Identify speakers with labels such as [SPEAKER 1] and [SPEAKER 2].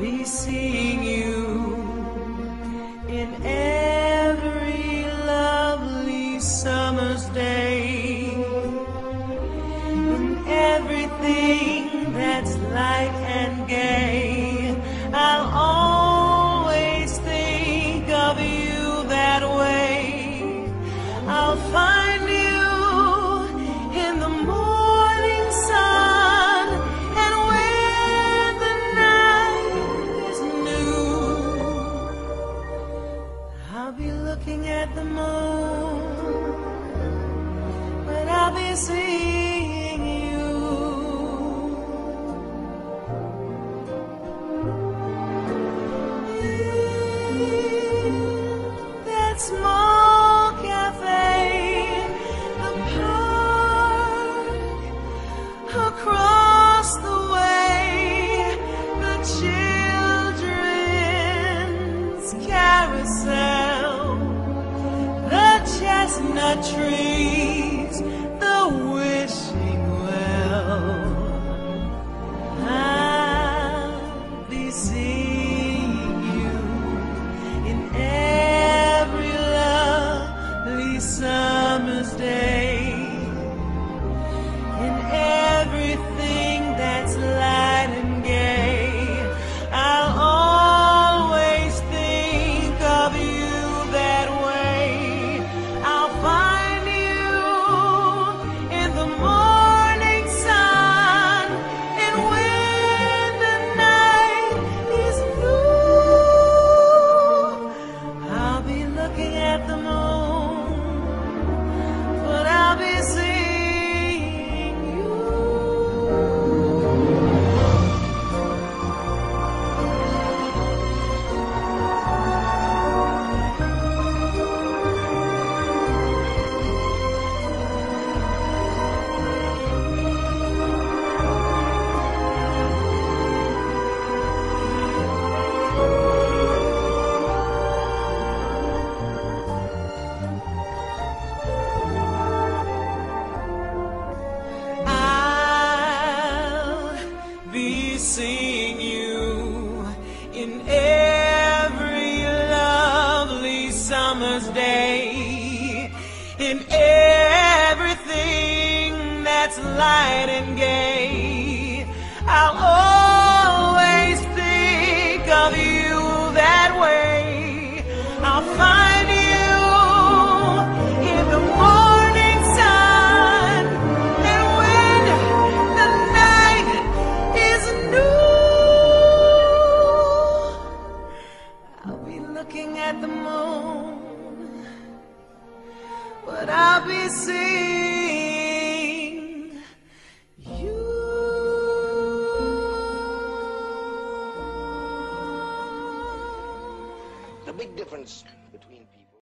[SPEAKER 1] be seeing you in every lovely summer's day. In everything that's light and gay, I'll be looking at the moon, but I'll be seeing you. That small chestnut trees, the wishing well. I'll be seeing you in every lovely summer's day, in everything in everything that's light and gay. I'll always think of you that way. I'll find you in the morning sun, and when the night is new, I'll be looking at the moon, but I'll be seeing you.
[SPEAKER 2] The big difference between people.